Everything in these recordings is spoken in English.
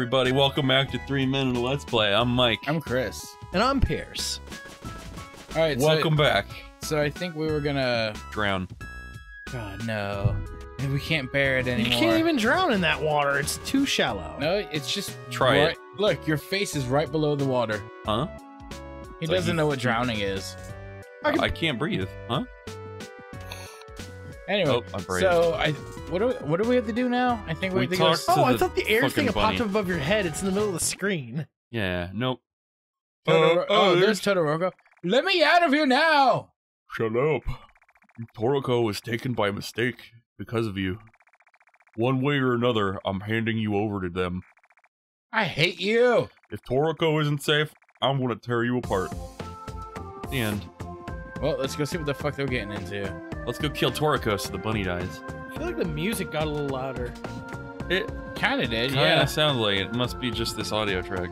everybody. Welcome back to Three Men in a Let's Play. I'm Mike. I'm Chris. And I'm Pierce. All right. Welcome so, back. So I think we were gonna. Drown. God no. We can't bear it anymore. You can't even drown in that water. It's too shallow. No, it's just Try right, it. Look, your face is right below the water. Huh? He it's doesn't like know what drowning is. I, can... I can't breathe. Huh? Anyway, oh, so I what do we, what do we have to do now? I think we, we have to go. Oh, I thought the air thing popped up above your head. It's in the middle of the screen. Yeah. Nope. Todor- uh, oh, there's Todoroki. Let me out of here now. Shut up. Toroko was taken by mistake because of you. One way or another, I'm handing you over to them. I hate you. If Toroko isn't safe, I'm gonna tear you apart. The end. Well, let's go see what the fuck they're getting into. Let's go kill Toroko so the bunny dies. I feel like the music got a little louder. It kind of did, kinda yeah. sounds like it. must be just this audio track.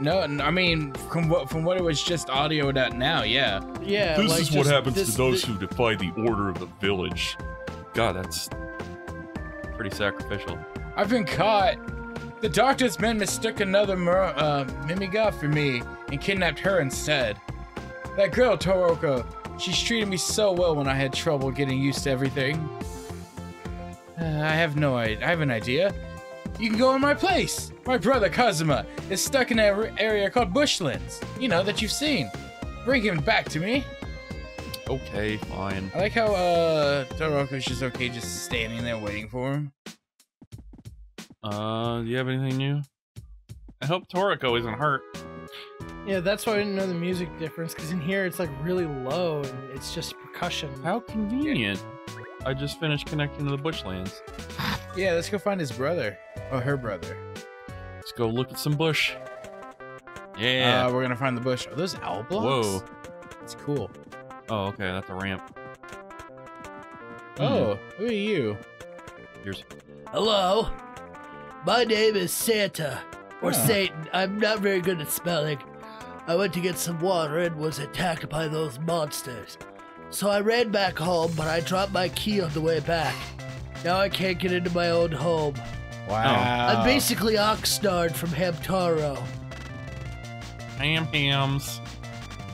No, I mean, from what from what it was just audioed at now, yeah. Yeah. This like is what happens this, to those who defy the order of the village. God, that's pretty sacrificial. I've been caught. The doctor's men mistook another Mur uh, Mimiga for me and kidnapped her instead. That girl, Toroko, she's treated me so well when I had trouble getting used to everything. Uh, I have no idea. I have an idea. You can go in my place. My brother Kazuma is stuck in an area called Bushlands. You know that you've seen. Bring him back to me. Okay, fine. I like how uh Toroko's just okay just standing there waiting for him. Uh, do you have anything new? I hope Toroko isn't hurt. Yeah, that's why I didn't know the music difference, because in here it's like really low and it's just percussion. How convenient. I just finished connecting to the bushlands. Yeah, let's go find his brother. Or her brother. Let's go look at some bush. Yeah. Uh, we're gonna find the bush. Are those owl blocks? Whoa. It's cool. Oh, okay, that's a ramp. Oh, who are you? Here's. Hello. My name is Santa. Or Satan. I'm not very good at spelling. I went to get some water and was attacked by those monsters. So I ran back home, but I dropped my key on the way back. Now I can't get into my own home. Wow. Oh. I'm basically Oxnard from Hamtaro. Ham hams.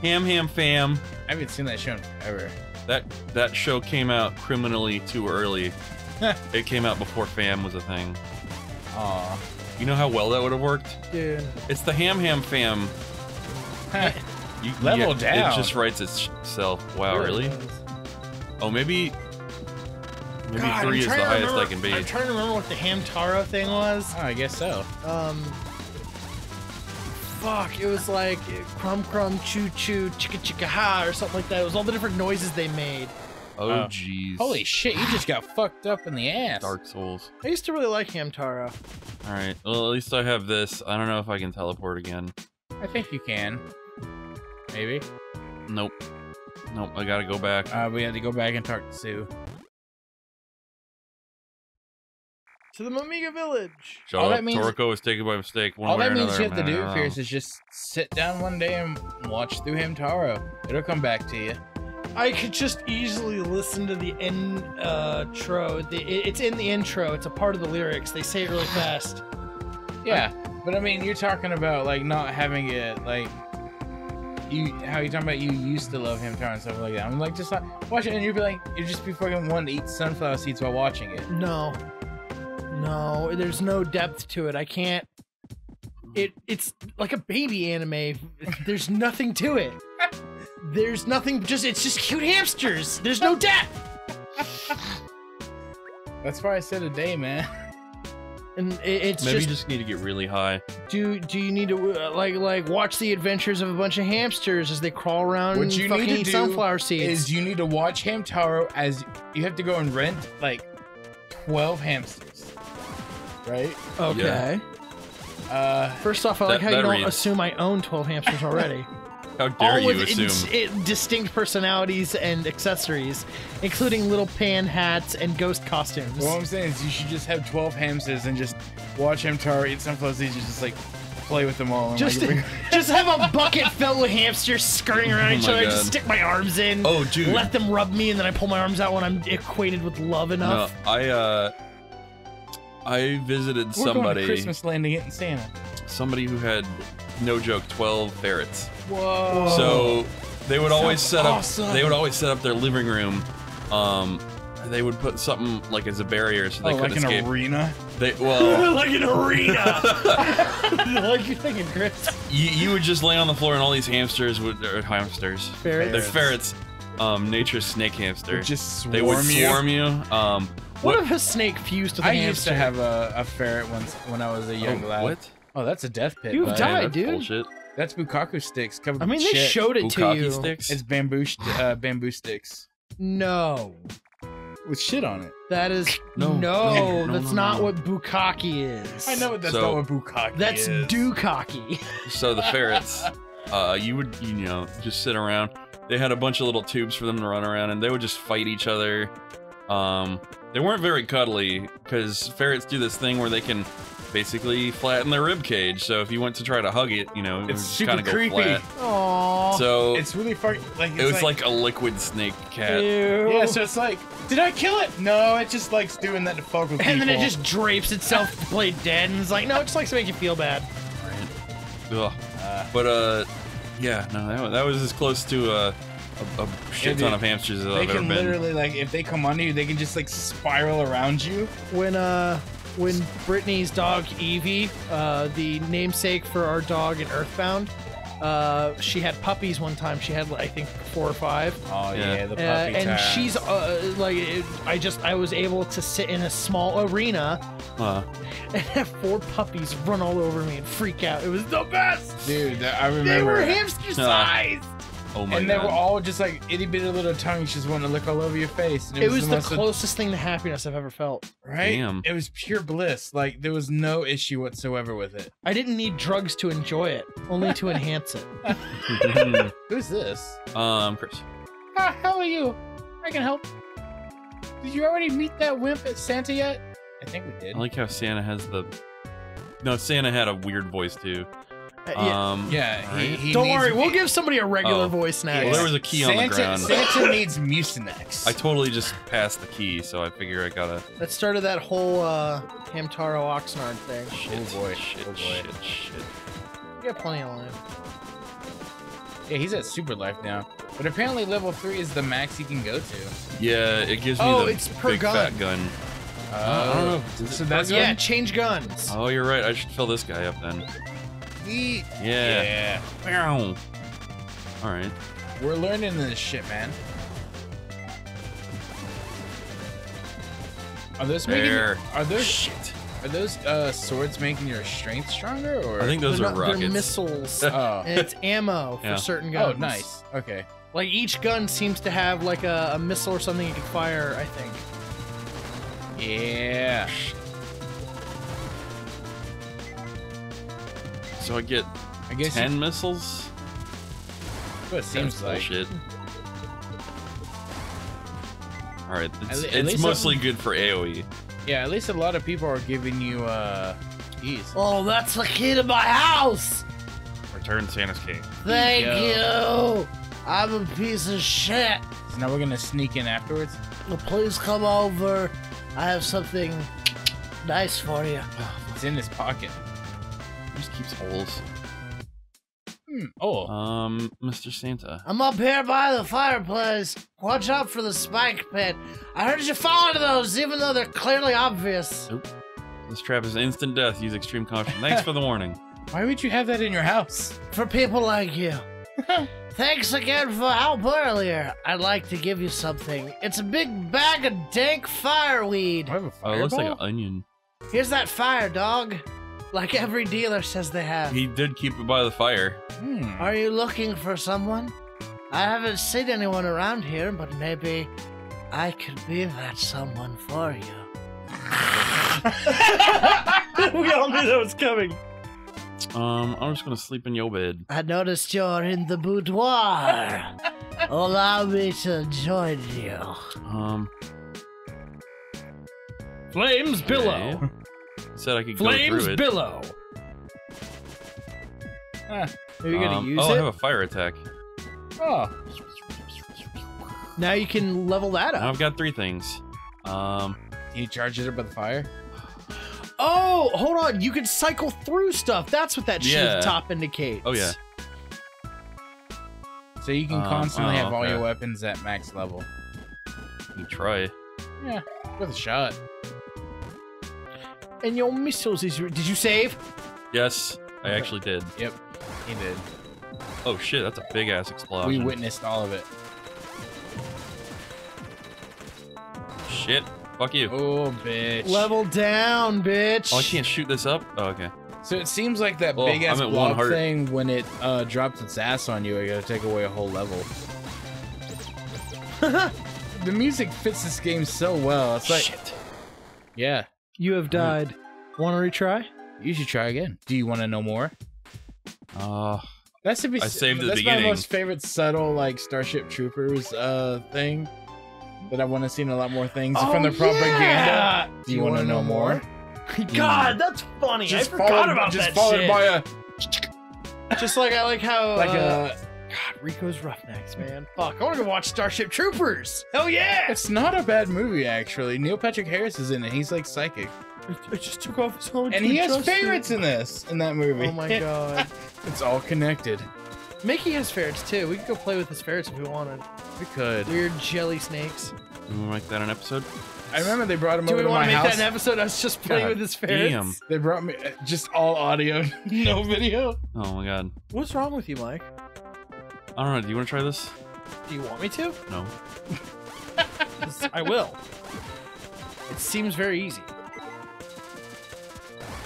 Ham ham fam. I haven't seen that show in forever. That that show came out criminally too early. it came out before fam was a thing. Aw. You know how well that would have worked? Dude. It's the ham ham fam. you, Level yeah, down. It just writes itself. Wow, really? Oh, maybe. Maybe God, three is the highest remember, I can be. I'm trying to remember what the Hamtaro thing was. Oh, I guess so. Um. Fuck, it was like crumb crumb choo choo chicka chicka ha or something like that. It was all the different noises they made. Oh jeez. Holy shit, you just got fucked up in the ass. Dark Souls. I used to really like Hamtaro. Alright, well at least I have this. I don't know if I can teleport again. I think you can. Maybe. Nope. Nope, I gotta go back. Uh, we had to go back and talk to Sue. To the Mimiga village. Shut all up, means, Toroko was taken by mistake. all that means another. you have to do, Pierce, is just sit down one day and watch through Hamtaro. It'll come back to you. I could just easily listen to the intro. The, it's in the intro. It's a part of the lyrics. They say it really fast. Yeah, but I mean, you're talking about like not having it like you. How you talking about you used to love Hamtaro and stuff like that? I'm like just like, watch it and you'd be like, you'd just be fucking wanting to eat sunflower seeds while watching it. No, no, there's no depth to it. I can't. It it's like a baby anime. There's nothing to it. There's nothing. Just it's just cute hamsters. There's no depth. That's why I said a day, man. And it, it's maybe just, you just need to get really high. Do do you need to uh, like like watch the adventures of a bunch of hamsters as they crawl around what and you fucking need to eat do sunflower seeds? Is you need to watch Hamtaro as you have to go and rent like twelve hamsters, right? Okay. Yeah. Uh, First off, I that, like how you don't reads. assume I own twelve hamsters already. How dare All you with assume? in- distinct personalities and accessories, including little pan hats and ghost costumes. what I'm saying is you should just have 12 hamsters and just watch Hamtaro eat sunflower seeds and just like play with them all. Just, like, just have a bucket filled with hamsters scurrying around Oh each other. God. Just stick my arms in. Oh, dude. Let them rub me, and then I pull my arms out when I'm equated with love No, enough. I uh, I visited We're going to somebody, Christmas landing it in Santa. Somebody who had, no joke, 12 ferrets. Whoa. So they would always Sounds set up. They would always set up their living room. Um, they would put something like as a barrier so they oh, couldn't like an arena. They well, like an arena. like you're thinking, Chris. you, you would just lay on the floor and all these hamsters would or hamsters. Ferrets. They're ferrets. Um, nature's snake hamster. Would just swarm they would you. swarm you. Um, What what? if a snake fused with a I hamster? I used to have a, a ferret once when I was a young oh, lad. what? Oh, that's a death pit. You've bud. died. that's dude. Bullshit. That's bukaku sticks covered I mean, they shit. showed it to you. sticks. It's bamboo, uh, bamboo sticks No, with shit on it. that is No, no. no, no, that's no, not no. what bukkake is. I know what that's So- not what bukkake That's is. dukake. So the ferrets, uh, you would you know just sit around. They had a bunch of little tubes for them to run around, and they would just fight each other. Um, they weren't very cuddly because ferrets do this thing where they can basically flatten their rib cage. So if you went to try to hug it, you know, it It's would super kind of go creepy. flat. Aww. So It's really far. Like it's it was like, a liquid snake cat. Ew. yeah. So it's like, did I kill it? No, it just likes doing that to fuck with and then it just drapes itself to play dead, and it's like, no, it just likes to make you feel bad. Ugh. Uh, But uh, yeah, no, that, that was as close to uh, a, a shit ton of hamsters as they I've ever can been. literally like if they come under you, they can just like spiral around you. When uh, when Brittany's dog Evie, uh, the namesake for our dog in Earthbound, uh, she had puppies one time. She had, I think, four or five. Oh Yeah. yeah, the Uh, puppy and times. she's uh, like, it, I just I was able to sit in a small arena Uh, and have four puppies run all over me and freak out. It was the best. dude. that- I remember. They were hamster sized. Oh my and god. they were all just like itty bitty little tongues, just wanting to lick all over your face. And It was the most- closest thing to happiness I've ever felt. right? Damn. It was pure bliss. Like there was no issue whatsoever with it. I didn't need drugs to enjoy it, only to enhance it. Who's this? um, Chris. Ah, how are you? I can help. Did you already meet that wimp at Santa yet? I think we did. I like how Santa has the. No, Santa had a weird voice too. Uh, yeah. Um, yeah, he, he Don't needs worry, we'll give somebody a regular Oh. voice now. Well, there was a key on the Santa, ground. Santa needs Mucinex. I totally just passed the key, so I figure I gotta. That started that whole uh, Hamtaro Oxnard thing. Shit, boy, shit, oh boy. shit, shit. You got plenty of life. yeah, he's at super life now. But apparently level three is the max he can go to. Yeah, it gives me Oh, the it's per big gun. fat gun. I don't know. Oh, So that's yeah, change guns. Oh, you're right. I should fill this guy up then. Neat. Yeah. Yeah. All right. We're learning this shit, man. Are those making? There. Are those Shit. are those uh, swords making your strength stronger? Or I think those they're are not- they're rockets. missiles. Oh. and it's ammo for Yeah. certain guns. oh, nice. Okay. Like each gun seems to have like a, a missile or something you can fire. I think. Yeah. So I get I guess ten you, missiles. what it seems That's like. bullshit. All right, it's, at it's least mostly I'm- good for. AOE. Yeah, at least a lot of people are giving you uh keys. Oh, that's the key to my house. Return Santa's key. Thank Yo. you. I'm a piece of shit. So now we're gonna sneak in afterwards. Well, please come over. I have something nice for you. It's in his pocket. Just keeps holes. Hmm. Oh. Um, Mr. Santa. I'm up here by the fireplace. Watch out for the spike pit. I heard you fall into those, even though they're clearly obvious. This trap is instant death. Use extreme caution. Thanks for the warning. Why would you have that in your house? For people like you. Thanks again for help earlier. I'd like to give you something. It's a big bag of dank fireweed. I have a Oh, it looks like an onion. Here's that fire, dog. Like every dealer says they have. He did keep it by the fire. Hmm. Are you looking for someone? I haven't seen anyone around here, but maybe I could be that someone for you. we all knew that was coming. Um, I'm just gonna sleep in your bed. I noticed you're in the boudoir. Allow me to join you. Um, Flames billow. Okay. Said I could go Flames through it. billow. Ah. Are you gonna Um, use oh, I it? have a fire attack. Oh. Now you can level that Now up. I've got three things. Um, you charge it up by the fire? Oh, hold on. You can cycle through stuff. That's what that Yeah. top indicates. Oh yeah. So you can Um, constantly oh, have all your weapons at max level. You try. Yeah, with a shot. And your missiles is. Did you save? Yes, I actually did. Yep, he did. Oh shit, that's a big ass explosion. We witnessed all of it. Shit. Fuck you. Oh, bitch. Level down, bitch. Oh, I can't shoot this up. Oh, okay. So it seems like that Oh, big ass I'm at one blob thing when it uh, drops its ass on you, I gotta take away a whole level. the music fits this game so well. It's like, shit. yeah, You have died. Want to retry? you should try again. Do you want to know more? Uh, That's to be. I saved the that's beginning. my most favorite subtle like Starship Troopers uh thing that I want to see in a lot more things from the propaganda. Do you, want to know more? God, that's funny. I Just forgot followed, about just that followed shit. by a Just like I like how like uh, a. God, Rico's Roughnecks, man. Fuck, I want to go watch Starship Troopers. Hell yeah! It's not a bad movie actually. Neil Patrick Harris is in it. He's like psychic, I just took off his helmet, and to he has adjust it. favorites in this in that movie. Oh my god. it's all connected. Mickey has ferrets too. We could go play with his ferrets if we wanted. We could. Weird jelly snakes. you wanna make that an episode? I remember they brought him Do over we want to make house. that an episode? I was just playing God with his ferrets. damn. They brought me uh, just all audio, no video. Oh my god. What's wrong with you, Mike? I don't know. Do you want to try this? Do you want me to? No. I will. It seems very easy.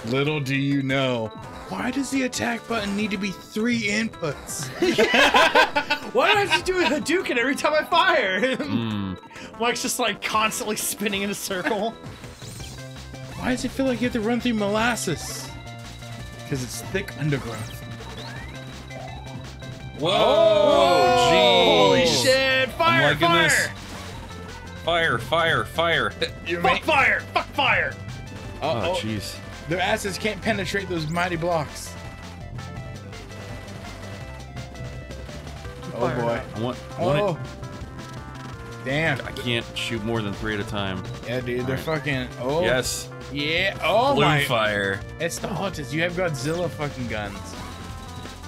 Little do you know. Why does the attack button need to be three inputs? Why do I have to do a Hadouken every time I fire? Mmm. Mike's just like constantly spinning in a circle. Why does it feel like you have to run through molasses? Because it's thick undergrowth. Whoa! Oh, jeez. Holy shit! Fire! liking fire! this. Fire! Fire! Fire! Your Fuck fire! Fuck fire! Oh Uh-oh. jeez. Their asses can't penetrate those mighty blocks. Oh Fire boy. I want. I want Oh. it. Damn. I can't shoot more than three at a time. Yeah, dude, they're Alright. fucking. Oh. Yes. Yeah. Oh Blue my. fire. It's the hottest. You have Godzilla fucking guns.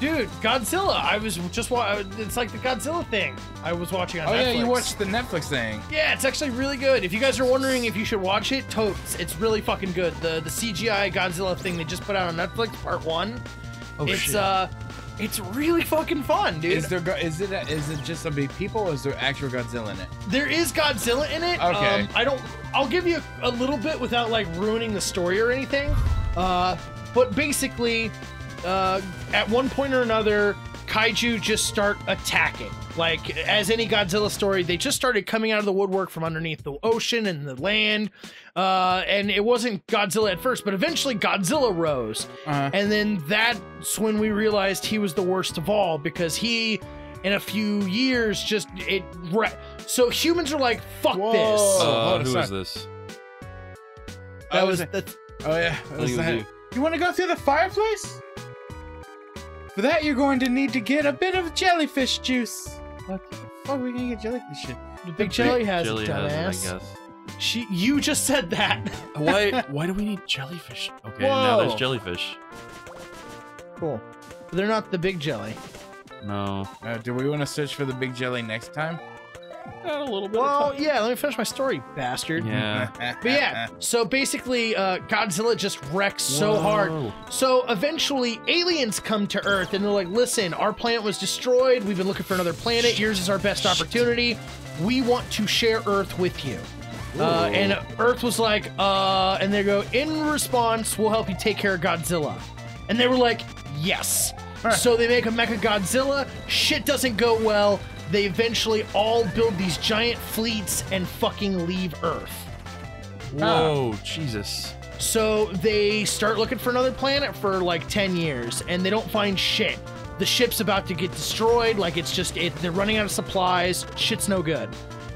Dude, Godzilla! I was just wa- It's like the Godzilla thing I was watching on Oh Netflix. yeah, you watched the Netflix thing. Yeah, it's actually really good. If you guys are wondering if you should watch it, totes. It's really fucking good. The the CGI Godzilla thing they just put out on Netflix, part one. Oh it's shit. uh, it's really fucking fun, dude. Is there? go- Is it? A, is it just a big people? Or is there actual Godzilla in it? There is Godzilla in it. Okay. Um, I don't. I'll give you a, little bit without like ruining the story or anything. Uh, but basically, uh, at one point or another, kaiju just start attacking. Like as any Godzilla story, they just started coming out of the woodwork from underneath the ocean and the land. Uh, and it wasn't Godzilla at first, but eventually Godzilla rose. Uh-huh. And then that's when we realized he was the worst of all because he, in a few years, just it. Re- so humans are like, fuck Whoa. this. Uh, hold who on. is this? That Oh, was that's Oh yeah. I What think was it was that? you. You want to go through the fireplace? For that, you're going to need to get a bit of jellyfish juice. What the fuck are we gonna get jellyfish shit? the big jelly has Jelly it, has it, I guess. She, you just said that. Why? Why do we need jellyfish? Okay, now there's jellyfish. cool. They're not the big jelly. No. Uh, do we want to search for the big jelly next time? Got a little bit. Well, yeah. Let me finish my story, bastard. yeah. But yeah, so basically, uh, Godzilla just wrecks so Whoa. hard. So eventually, aliens come to Earth and they're like, listen, our planet was destroyed. We've been looking for another planet. Yours is our best opportunity. We want to share Earth with you. Uh, and Earth was like, uh, and they go, in response, we'll help you take care of Godzilla. And they were like, yes. So they make a Mecha Godzilla. Shit doesn't go well. They eventually all build these giant fleets and fucking leave Earth. Whoa, Jesus. So they start looking for another planet for like 10 years and they don't find shit. The ship's about to get destroyed, like it's just it they're running out of supplies, shit's no good.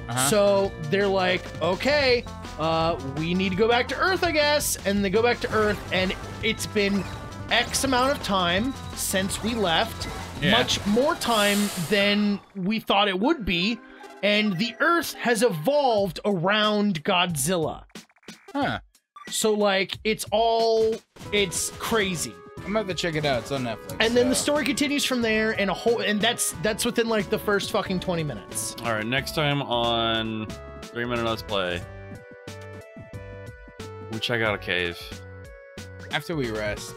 Uh-huh. So they're like, "Okay, uh we need to go back to Earth, I guess." And they go back to Earth and it's been X amount of time since we left. Yeah. Much more time than we thought it would be, and the Earth has evolved around Godzilla. Huh. So like it's all it's crazy. I'm about to check it out. It's on Netflix. And then the story continues from there and a whole and that's that's within like the first fucking 20 minutes. All right, next time on Three Minute Let's Play, we check out a cave. after we rest,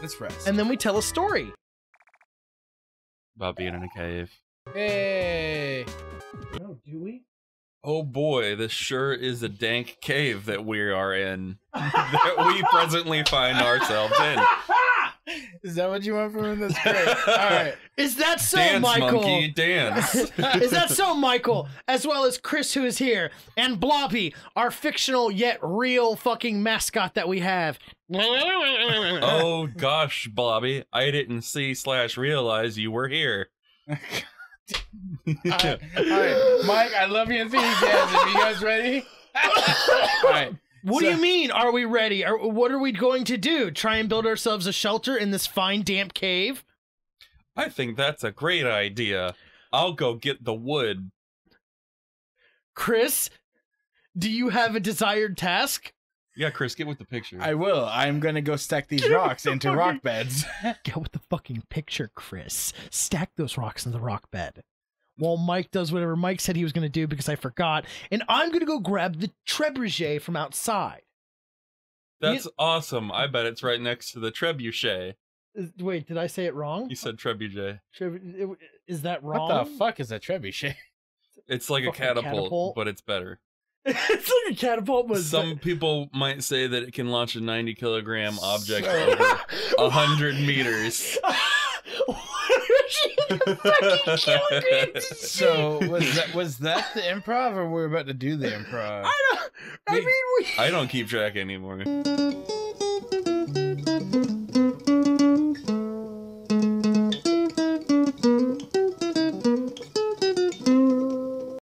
let's rest. And then we tell a story. About being in a cave. hey, Oh, do we? Oh boy, this sure is a dank cave that we are in. that we presently find ourselves in. Is that what you want from him? That's great. All right. Is that so, dance, Michael? monkey, dance. is that so, Michael? As well as Chris, who is here, and Blobby, our fictional yet real fucking mascot that we have. oh gosh, Blobby, I didn't see slash realize you were here. All right. All right. Mike, I love your enthusiasm. You guys ready? All right. What do you mean? Are we ready? Are, what are we going to do? Try and build ourselves a shelter in this fine, damp cave? I think that's a great idea. I'll go get the wood. Chris, do you have a desired task? Yeah, Chris, get with the picture. I will. I'm gonna go stack these rocks into rock beds. Get with the fucking picture, Chris. Stack those rocks in the rock bed. While Mike does whatever Mike said he was going to do because I forgot, and I'm going to go grab the trebuchet from outside. That's awesome. I bet it's right next to the trebuchet. Wait, did I say it wrong? You said trebuchet. Treb- Is that wrong? What the fuck is a trebuchet? It's like a catapult, catapult? but it's better. it's like a catapult was Some people might say that it can launch a 90 kilogram object So- over a hundred meters. So was that was that the improv, or we're about to do the improv? I don't. I mean, we. I don't keep track anymore.